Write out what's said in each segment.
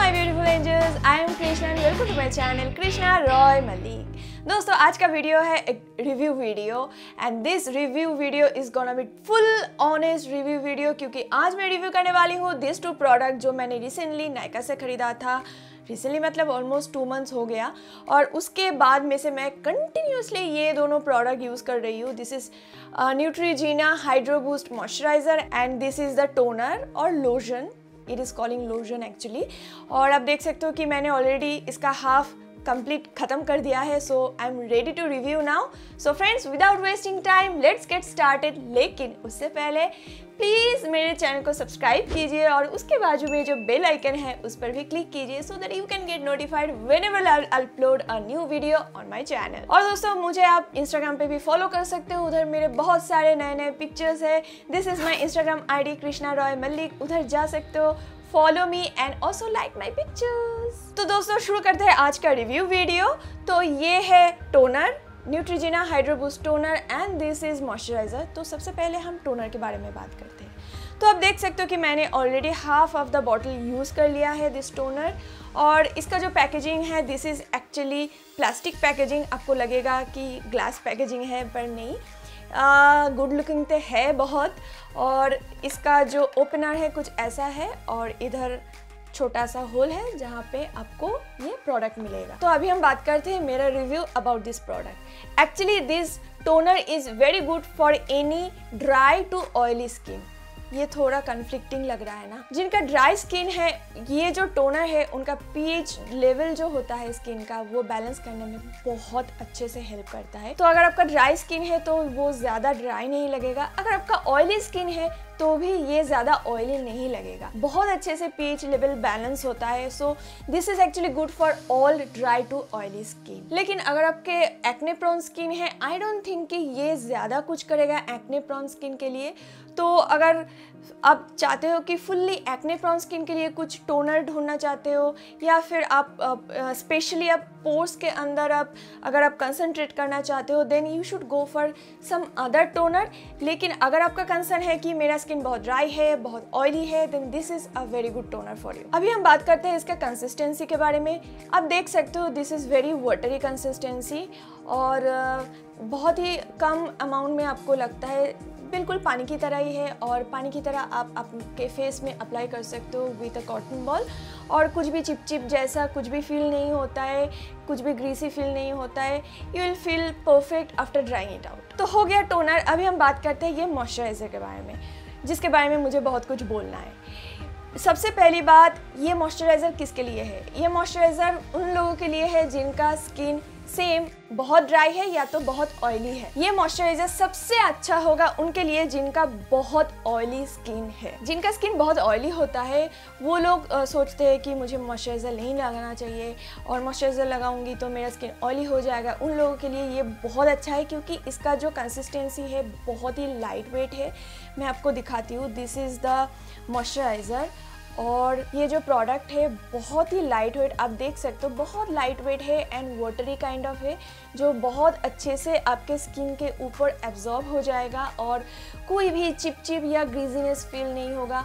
my beautiful angels. I am Krishna and welcome to my channel, Krishna Roy Malik. दोस्तों, आज का video है एक review video and this review video is gonna be full honest review video क्योंकि आज मैं review करने वाली हूँ दिस टू प्रोडक्ट जो मैंने रिसेंटली नायका से ख़रीदा था रिसेंटली मतलब ऑलमोस्ट टू मंथ्स हो गया और उसके बाद में से मैं कंटिन्यूसली ये दोनों प्रोडक्ट यूज़ कर रही हूँ this is Neutrogena Hydro Boost moisturiser and this is the toner और lotion it is calling lotion actually और आप देख सकते हो कि मैंने ऑलरेडी इसका हाफ़ कंप्लीट खत्म कर दिया है so I am ready to review now so friends without wasting time let's get started लेकिन उससे पहले प्लीज़ मेरे चैनल को सब्सक्राइब कीजिए और उसके बाजू में जो बेल आइकन है उस पर भी क्लिक कीजिए so that you can get notified whenever upload a new video on my channel और दोस्तों मुझे आप इंस्टाग्राम पे भी फॉलो कर सकते हो उधर मेरे बहुत सारे नए नए पिक्चर्स है this is my Instagram I D Krishna Roy Mallick उधर जा सकते हो follow me and also like my pictures तो दोस्तों, शुरू करते हैं आज का रिव्यू वीडियो तो ये है toner Neutrogena Hydro Boost toner and this is moisturiser तो सबसे पहले हम टोनर के बारे में बात करते हैं। तो आप देख सकते हो कि मैंने already half of the bottle use कर लिया है दिस टोनर और इसका जो पैकेजिंग है this is actually plastic packaging आपको लगेगा कि ग्लास पैकेजिंग है, पर नहीं। गुड लुकिंग तो है बहुत, और इसका जो ओपनर है कुछ ऐसा है, और इधर छोटा सा होल है जहाँ पे आपको ये प्रोडक्ट मिलेगा। तो अभी हम बात करते हैं मेरा review about this product actually this toner is very good for any dry to oily skin ये थोड़ा कन्फ्लिक्टिंग लग रहा है ना। जिनका ड्राई स्किन है, ये जो टोनर है, उनका पीएच लेवल जो होता है स्किन का, वो बैलेंस करने में बहुत अच्छे से हेल्प करता है। तो अगर आपका ड्राई स्किन है तो वो ज़्यादा ड्राई नहीं लगेगा। अगर आपका ऑयली स्किन है तो भी ये ज़्यादा ऑयली नहीं लगेगा। बहुत अच्छे से पीएच लेवल बैलेंस होता है। So this is actually good for all dry to oily skin लेकिन अगर आपके एक्ने प्रॉन स्किन है आई डोंट थिंक कि ये ज़्यादा कुछ करेगा एक्ने प्रॉन स्किन के लिए। तो अगर आप चाहते हो कि फुल्ली एक्ने प्रॉन स्किन के लिए कुछ टोनर ढूंढना चाहते हो, या फिर आप स्पेशली आप पोर्स के अंदर आप, अगर आप कंसंट्रेट करना चाहते हो then you should go for some other toner लेकिन अगर आपका कंसर्न है कि मेरा स्किन बहुत ड्राई है, बहुत ऑयली है then this is a very good toner for you अभी हम बात करते हैं इसका कंसिस्टेंसी के बारे में। आप देख सकते हो this is very watery consistency और बहुत ही कम अमाउंट में आपको लगता है, बिल्कुल पानी की तरह ही है और पानी की तरह आप आपके फेस में अप्लाई कर सकते हो विथ अ कॉटन बॉल और कुछ भी चिप चिप जैसा कुछ भी फील नहीं होता है, कुछ भी ग्रीसी फील नहीं होता है you will feel perfect after drying it out तो हो गया टोनर अभी हम बात करते हैं ये मॉइस्चराइज़र के बारे में, जिसके बारे में मुझे बहुत कुछ बोलना है. सबसे पहली बात, ये मॉइस्चराइज़र किसके लिए है? ये मॉइस्चराइज़र उन लोगों के लिए है जिनका स्किन सेम बहुत ड्राई है या तो बहुत ऑयली है। ये मॉइस्चराइजर सबसे अच्छा होगा उनके लिए जिनका बहुत ऑयली स्किन है। जिनका स्किन बहुत ऑयली होता है वो लोग आ, सोचते हैं कि मुझे मॉइस्चराइज़र नहीं लगाना चाहिए और मॉइस्चराइज़र लगाऊँगी तो मेरा स्किन ऑयली हो जाएगा। उन लोगों के लिए ये बहुत अच्छा है क्योंकि इसका जो कंसिस्टेंसी है बहुत ही लाइट वेट है। मैं आपको दिखाती हूँ दिस इज़ द मॉइस्चराइज़र और ये जो प्रोडक्ट है, बहुत ही लाइट वेट आप देख सकते हो, बहुत लाइट वेट है एंड वाटरी काइंड ऑफ़ है, जो बहुत अच्छे से आपके स्किन के ऊपर एब्जॉर्ब हो जाएगा और कोई भी चिप चिप या ग्रीजीनेस फील नहीं होगा।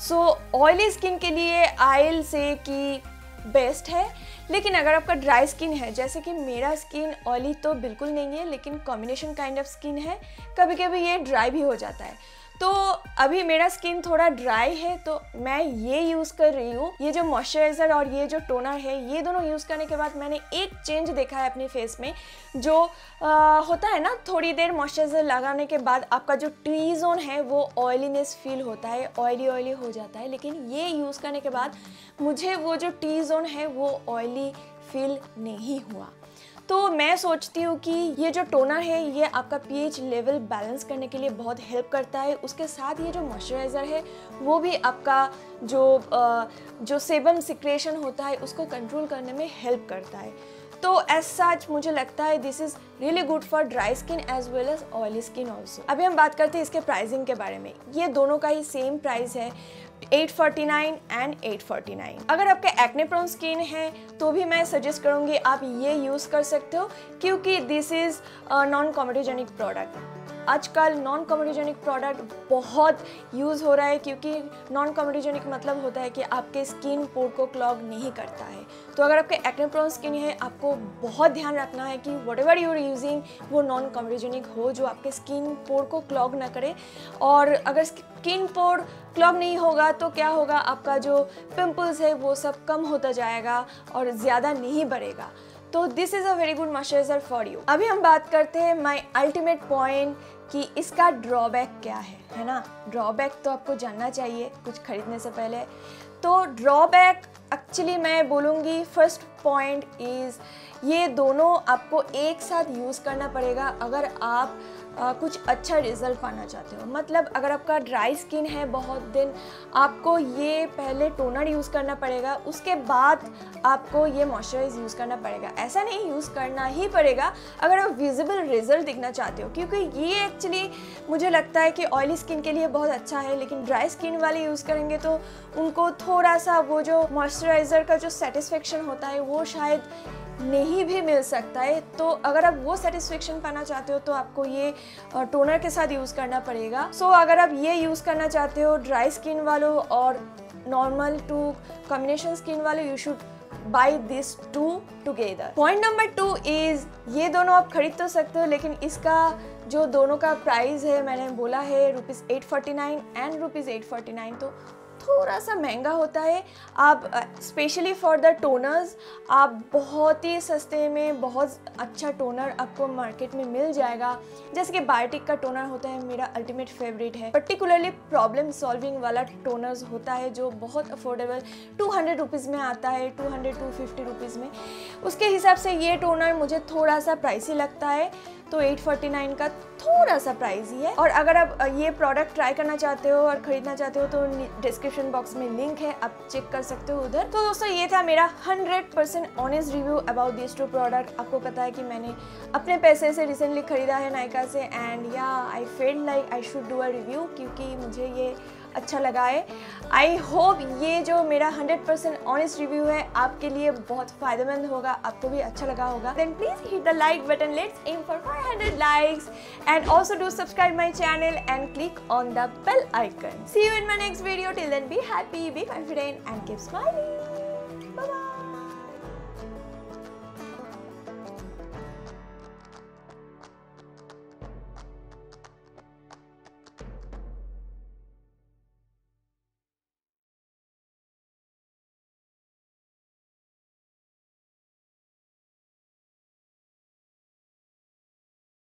सो ऑयली स्किन के लिए आयल से कि बेस्ट है, लेकिन अगर आपका ड्राई स्किन है, जैसे कि मेरा स्किन ऑयली तो बिल्कुल नहीं है, लेकिन कॉम्बिनेशन काइंड ऑफ़ स्किन है कभी कभी ये ड्राई भी हो जाता है। तो अभी मेरा स्किन थोड़ा ड्राई है तो मैं ये यूज़ कर रही हूँ। ये जो मॉइस्चराइज़र और ये जो टोनर है ये दोनों यूज़ करने के बाद मैंने एक चेंज देखा है अपने फेस में जो आ, होता है ना थोड़ी देर मॉइस्चराइज़र लगाने के बाद आपका जो टी जोन है वो ऑयलीनेस फील होता है ऑयली ऑयली हो जाता है। लेकिन ये यूज़ करने के बाद मुझे वो जो टी जोन है वो ऑयली फील नहीं हुआ। तो मैं सोचती हूँ कि ये जो टोनर है, ये आपका पीएच लेवल बैलेंस करने के लिए बहुत हेल्प करता है। उसके साथ ये जो मॉइस्चराइज़र है, वो भी आपका जो जो सेबम सिक्रेशन होता है, उसको कंट्रोल करने में हेल्प करता है। तो एज सच मुझे लगता है this is really good for dry skin as well as oily skin also अभी हम बात करते हैं इसके प्राइसिंग के बारे में। ये दोनों का ही सेम प्राइस है। 849 एंड 849 अगर आपके एक्ने प्रोन स्किन है तो भी मैं सजेस्ट करूँगी आप ये यूज़ कर सकते हो, क्योंकि this is non comedogenic product आजकल नॉन कम्युनिजेनिक प्रोडक्ट बहुत यूज़ हो रहा है क्योंकि नॉन कम्युनिजेनिक मतलब होता है कि आपके स्किन पोर को क्लॉग नहीं करता है। तो अगर आपके एक्ने प्रोन स्किन है, आपको बहुत ध्यान रखना है कि वट एवर यूर यूजिंग वो नॉन कम्युनिजेनिक हो जो आपके स्किन पोर को क्लॉग ना करे। और अगर स्किन पोर क्लॉग नहीं होगा तो क्या होगा? आपका जो पिम्पल्स है, वो सब कम होता जाएगा और ज़्यादा नहीं बढ़ेगा। तो this is a very good moisturiser for you अभी हम बात करते हैं माई अल्टीमेट पॉइंट कि इसका ड्रॉबैक क्या है है ना? ड्रॉबैक तो आपको जानना चाहिए, कुछ खरीदने से पहले। तो ड्रॉबैक एक्चुअली मैं बोलूँगी फ़र्स्ट पॉइंट इज़ ये दोनों आपको एक साथ यूज़ करना पड़ेगा। अगर आप आ, कुछ अच्छा रिज़ल्ट पाना चाहते हो? मतलब अगर आपका ड्राई स्किन है बहुत दिन आपको ये पहले टोनर यूज़ करना पड़ेगा उसके बाद आपको ये मॉइस्चराइज यूज़ करना पड़ेगा। ऐसा नहीं यूज़ करना ही पड़ेगा अगर आप विजिबल रिज़ल्ट दिखना चाहते हो क्योंकि ये एक्चुअली मुझे लगता है कि ऑयली स्किन के लिए बहुत अच्छा है लेकिन ड्राई स्किन वाले यूज़ करेंगे तो उनको थोड़ा सा वो जो मॉइस्चराइज़र का जो सेटिस्फेक्शन होता है वो शायद नहीं भी मिल सकता है तो अगर आप वो सेटिस्फेक्शन पाना चाहते हो तो आपको ये टोनर के साथ यूज़ करना पड़ेगा। सो so, अगर आप ये यूज़ करना चाहते हो ड्राई स्किन वालों और नॉर्मल टू कॉम्बिनेशन स्किन वाले you should buy this two together point number two is ये दोनों आप खरीद तो सकते हो लेकिन इसका जो दोनों का प्राइस है मैंने बोला है rupees eight forty nine and rupees eight forty nine तो थोड़ा सा महँगा होता है। आप स्पेशली फॉर द टोनर्स आप बहुत ही सस्ते में बहुत अच्छा टोनर आपको मार्केट में मिल जाएगा। जैसे कि बायोटिक का टोनर होता है, मेरा अल्टीमेट फेवरेट है। पर्टिकुलरली प्रॉब्लम सॉल्विंग वाला टोनर्स होता है जो बहुत अफोर्डेबल टू हंड्रेड रुपीज़ में आता है two hundred two fifty rupees में। उसके हिसाब से ये टोनर मुझे थोड़ा सा प्राइसी लगता है। तो 849 का थोड़ा सा प्राइस ही है। और अगर आप ये प्रोडक्ट ट्राई करना चाहते हो और ख़रीदना चाहते हो तो डिस्क्रिप्शन बॉक्स में लिंक है, आप चेक कर सकते हो उधर। तो दोस्तों, ये था मेरा 100% percent honest review about this two product आपको पता है कि मैंने अपने पैसे से रिसेंटली ख़रीदा है नायका से एंड या I feel like I should do a review क्योंकि मुझे ये अच्छा लगा है। आई होप ये जो मेरा 100% परसेंट ऑनेस्ट रिव्यू है, आपके लिए बहुत फ़ायदेमंद होगा, आपको भी अच्छा लगा होगा। Then please hit the like button let's aim for 500 likes and also do subscribe my channel and click on the bell icon see you in my next video till then be happy be confident and keep smiling